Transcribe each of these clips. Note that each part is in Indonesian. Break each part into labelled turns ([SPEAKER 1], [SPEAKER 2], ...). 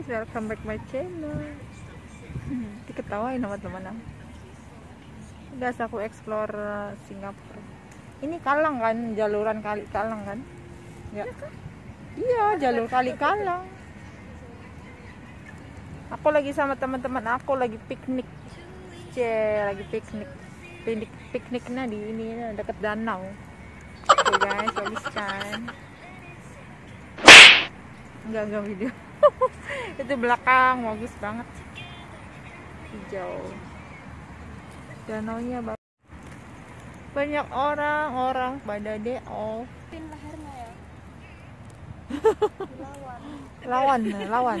[SPEAKER 1] guys, welcome back my channel. Diketawain sama teman aku. Udah aku explore uh, Singapura. Ini Kalang kan, jaluran kali Kalang kan? Ya. Iya, jalur kali Kalang. Aku lagi sama teman-teman aku lagi piknik. Cie, lagi piknik. Piknik pikniknya di ini dekat danau. Oke guys, bagus kan? Enggak, enggak video. itu belakang bagus banget hijau danaunya bagus banyak orang orang pada deo
[SPEAKER 2] ya. Lawan.
[SPEAKER 1] lawan lawan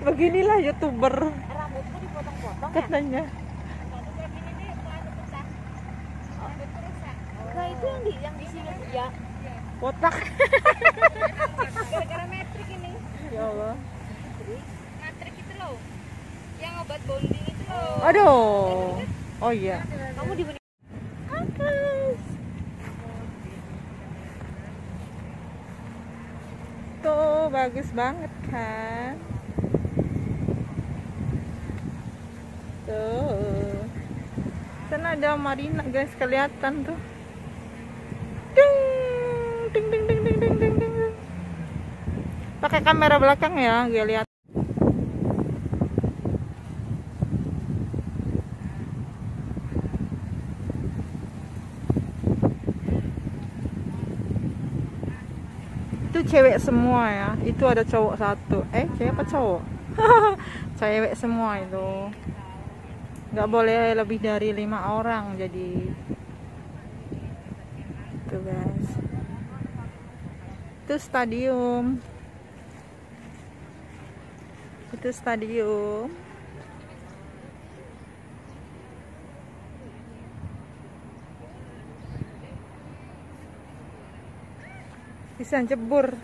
[SPEAKER 1] beginilah youtuber
[SPEAKER 2] Rambutku dipotong-potong ya.
[SPEAKER 1] katanya
[SPEAKER 2] itu yang di yang di sini. Ya.
[SPEAKER 1] kotak.
[SPEAKER 2] Gara-gara metrik ini.
[SPEAKER 1] ya Allah.
[SPEAKER 2] Metrik itu loh. Yang obat bonding itu loh.
[SPEAKER 1] aduh. Oh iya.
[SPEAKER 2] Kamu di
[SPEAKER 1] Tuh bagus banget kan? Tuh. Sana ada marina guys. Kelihatan tuh Ding ding ding ding ding ding ding Pakai kamera belakang ya gue lihat. Itu cewek semua ya. Itu ada cowok satu. Eh cewek apa cowok? Cewek semua itu. Nggak boleh lebih dari lima orang jadi itu guys itu stadium. Itu stadium. Bisa jebur.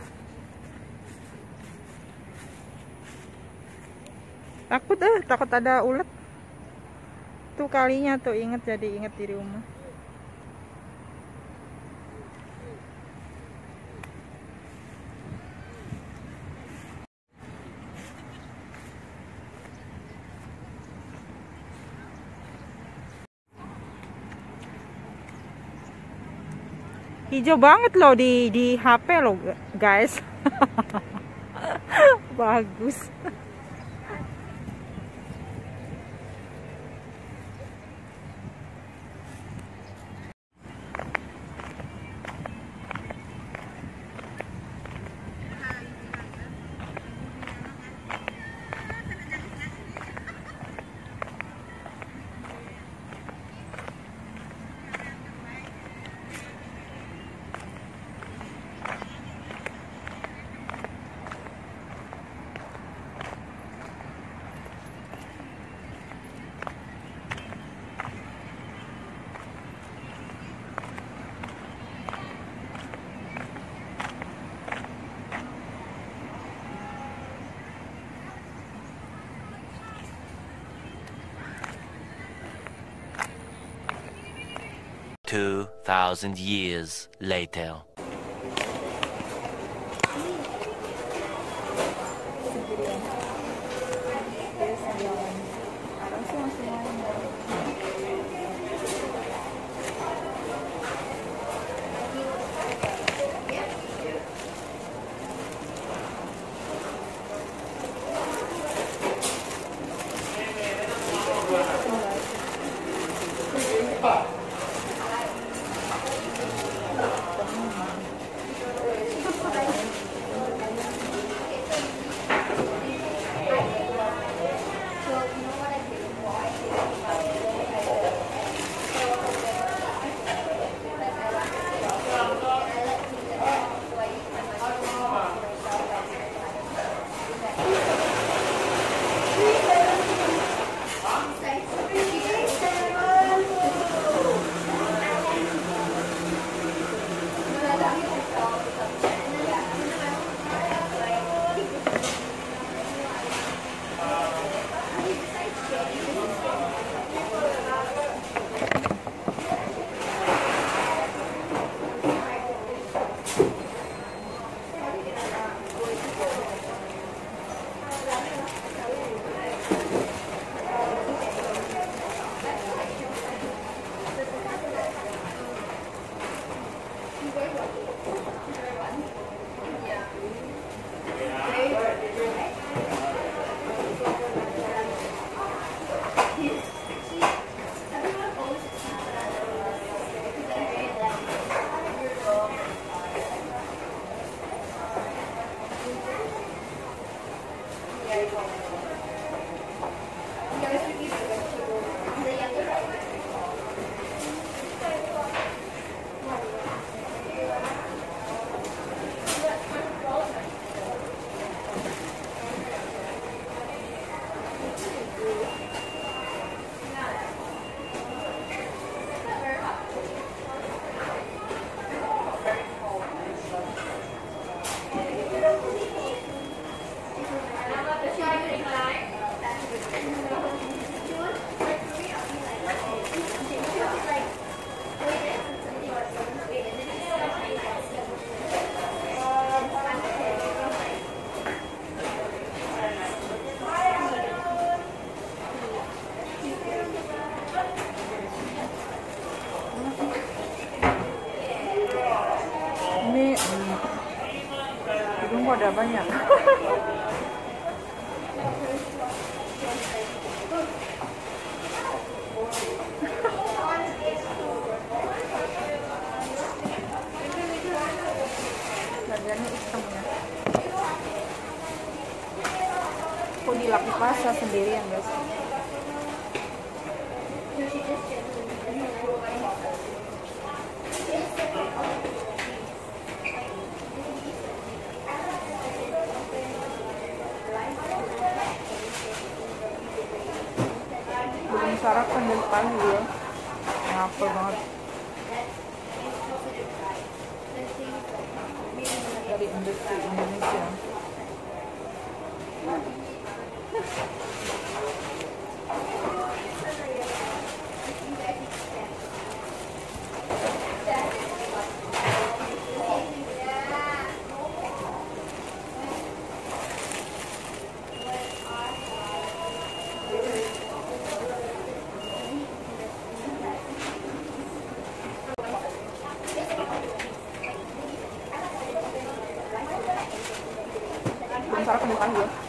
[SPEAKER 1] Takut eh takut ada ulet. Tuh kalinya tuh inget jadi inget di rumah hijau banget loh di di HP loh guys. Bagus
[SPEAKER 3] 2,000 years later.
[SPEAKER 1] Ada banyak. Ya. Laku pasar sendirian guys? Sarapan dari pagi ya ngapel banget? Dari industri Indonesia belum sarapan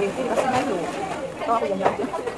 [SPEAKER 1] Ini dikasih.